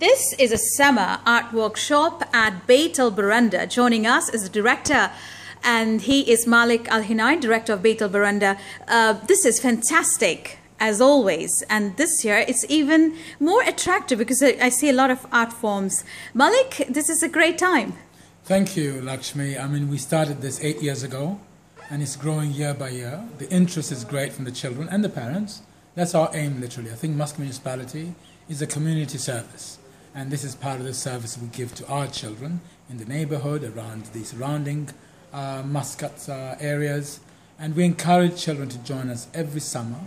This is a summer art workshop at Bait Al Baranda. Joining us is the director, and he is Malik Al Hinai, director of Bait Al Baranda. Uh, this is fantastic, as always, and this year it's even more attractive because I, I see a lot of art forms. Malik, this is a great time. Thank you, Lakshmi. I mean, we started this eight years ago, and it's growing year by year. The interest is great from the children and the parents. That's our aim, literally. I think Muscat Municipality is a community service. And this is part of the service we give to our children in the neighborhood, around the surrounding uh, Muscat uh, areas. And we encourage children to join us every summer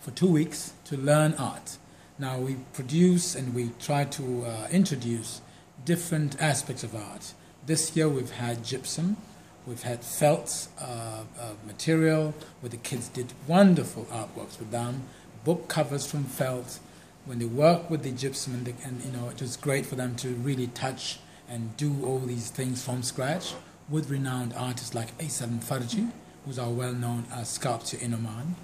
for two weeks to learn art. Now, we produce and we try to uh, introduce different aspects of art. This year we've had gypsum, we've had felt uh, uh, material where the kids did wonderful artworks with them, book covers from felt, when they work with the gypsum and, the, and you know it was great for them to really touch and do all these things from scratch with renowned artists like Aysel Farji, who's our well-known uh, sculptor in Oman.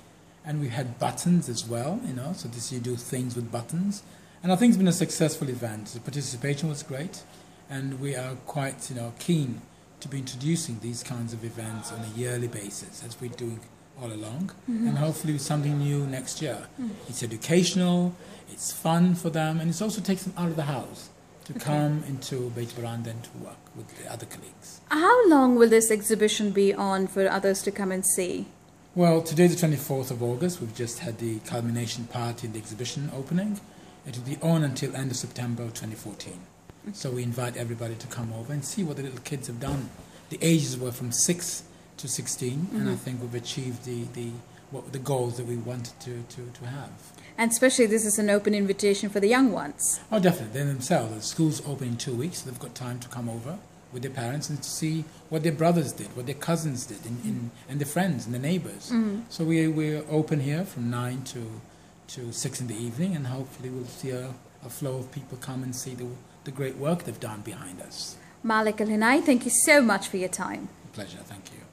And we had buttons as well, you know, so this you do things with buttons. And I think it's been a successful event. The participation was great, and we are quite, you know, keen to be introducing these kinds of events on a yearly basis as we're doing all along, mm-hmm. and hopefully something new next year. Mm. It's educational, it's fun for them, and it also takes them out of the house to okay. come into Bait Baranda and to work with the other colleagues. How long will this exhibition be on for others to come and see? Well, today, the 24th of August, we've just had the culmination party in the exhibition opening. It will be on until end of September 2014. Okay. So we invite everybody to come over and see what the little kids have done. The ages were from 6 to 16, mm-hmm. and I mm-hmm. think we've achieved the, the, what, the goals that we wanted to, to, to have. And especially this is an open invitation for the young ones. Oh, definitely. They themselves, the school's open in two weeks, so they've got time to come over with their parents and to see what their brothers did, what their cousins did, in, in, and their friends and their neighbors. Mm-hmm. So we, we're open here from 9 to, to 6 in the evening, and hopefully we'll see a, a flow of people come and see the, the great work they've done behind us. Malik Al Hinai, thank you so much for your time. pleasure, thank you.